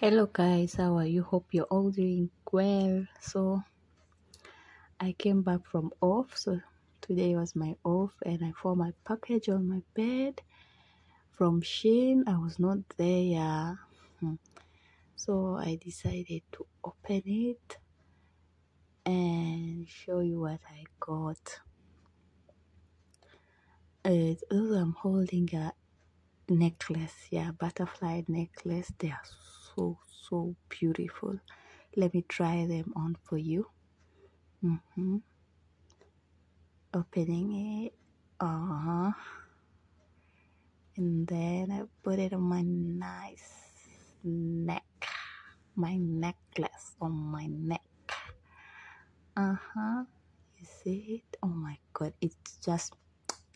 hello guys how are you hope you're all doing well so i came back from off so today was my off and i found my package on my bed from Shein. I was not there hmm. so I decided to open it and show you what I got. Uh, I'm holding a necklace, yeah, butterfly necklace. They are so so beautiful. Let me try them on for you. Mm-hmm. Opening it. Uh huh and then I put it on my nice neck, my necklace on my neck. Uh huh. You see it? Oh my god, it's just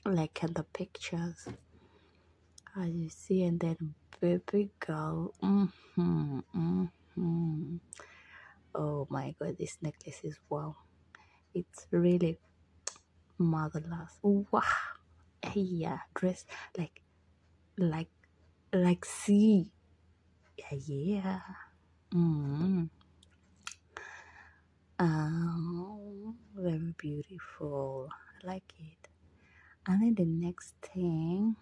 like in the pictures. As you see, and then baby girl. Mm-hmm, mm-hmm. Oh my god, this necklace is wow. It's really marvelous. Wow. Yeah, dress like like like sea yeah yeah mm. oh very beautiful i like it and then the next thing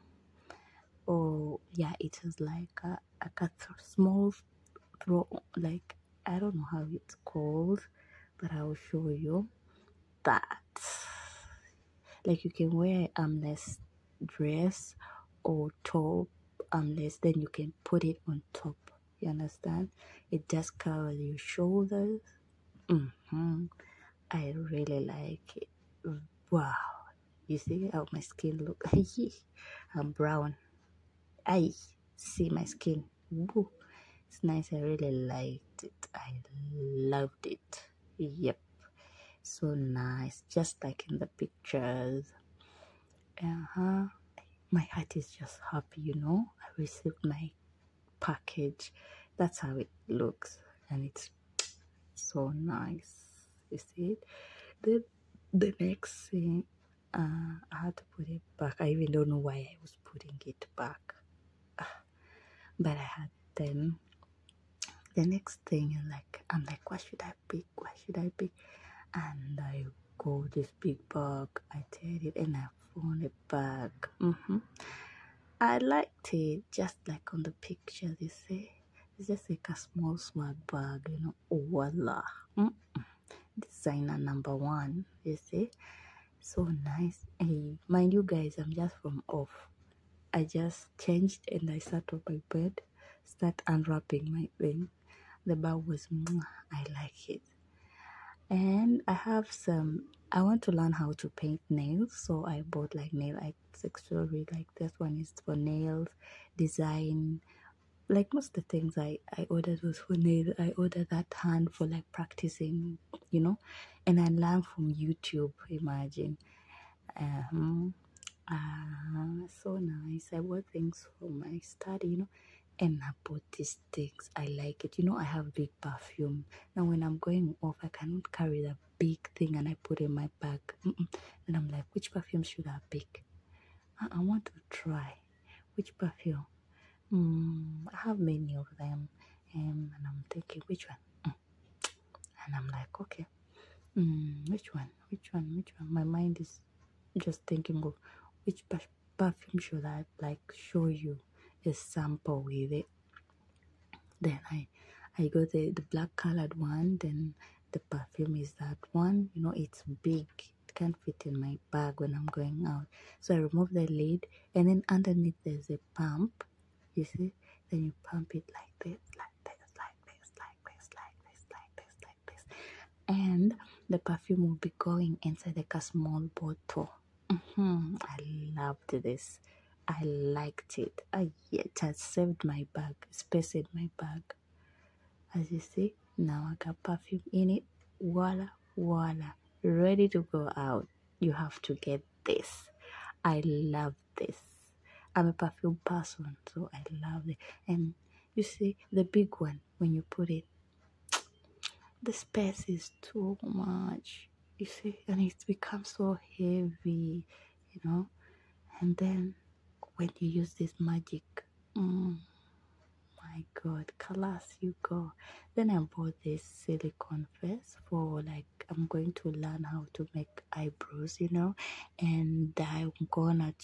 oh yeah it is like a, a small throw like i don't know how it's called but i will show you that. Like you can wear armless dress or top unless then you can put it on top you understand? It just covers your shoulders. Mm-hmm. i really like it. Wow. You see how my skin look? I'm brown i see my skin Woo. it's nice i really liked it i loved it yep so nice just like in the pictures uh-huh my heart is just happy, you know. I received my package. That's how it looks, and it's so nice. You see it? The the next thing, uh, I had to put it back. I even don't know why I was putting it back, but I had them. The next thing like I'm like, what should I pick? What should I pick? And I go this big bag. I tear it and I found a bag. Mm-hmm. I liked it just like on the picture. They say it's just like a small swag bag, you know. Oh, voila. Mm-mm. Designer number one, you see. So nice. Hey, mind you guys, I'm just from off. I just changed and I sat on my bed, start unwrapping my thing. The bag was, I like it. And I have some I want to learn how to paint nails so I bought like nail accessory like this one is for nails design like most of the things I I ordered was for nails I ordered that hand for like practicing you know? And I learned from YouTube imagine. Um uh, so nice I bought things for my study you know and I bought these things. I like it. You know, I have big perfume. Now, when I'm going off, I cannot carry the big thing and I put in my bag. Mm -mm. And I'm like, which perfume should I pick? I, I want to try. Which perfume? Mm, I have many of them. Um, and I'm thinking, which one? Mm. And I'm like, okay. Mm, which one? Which one? Which one? My mind is just thinking of which perfume should I like show you a sample with it? Then i i got the, the black colored one then the perfume is that one. You know it's big. It can't fit in my bag when i'm going out. So i remove the lid and then underneath there's a pump you see? Then you pump it like this like this like this like this like this like this like this. And the perfume will be going inside like a small bottle -hmm. i loved this I liked it. I yet has saved my bag, space in my bag. As you see, now I got perfume in it. Voila, voila, ready to go out. You have to get this. I love this. I'm a perfume person, so I love it. And you see, the big one, when you put it, the space is too much. You see, and it becomes so heavy, you know. And then when you use this magic mm, my god, class you go. Then I bought this silicone vest for like I'm going to learn how to make eyebrows, you know, and I'm gonna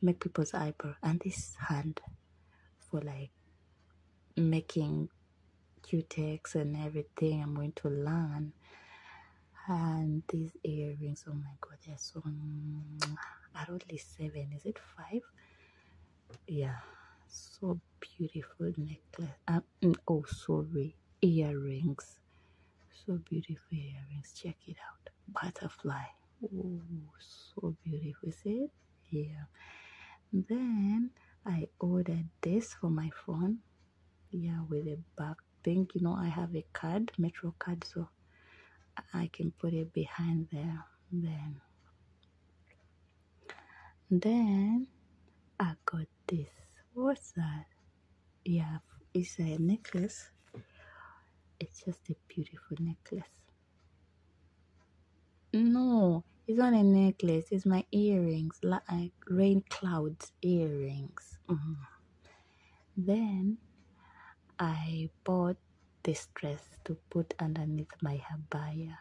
make people's eyebrow and this hand for like making cutex and everything I'm going to learn and these earrings oh my god they're so are only seven is it five? Yeah so beautiful necklace um, mm, oh sorry earrings. So beautiful earrings check it out butterfly oh so beautiful is it? Yeah. Then i ordered this for my phone yeah with a back thing you know i have a card metro card so i can put it behind there then then I got this. What's that? Yeah, it's a necklace. It's just a beautiful necklace. No, it's not a necklace. It's my earrings, like rain clouds earrings. Mm. Then I bought this dress to put underneath my habaya.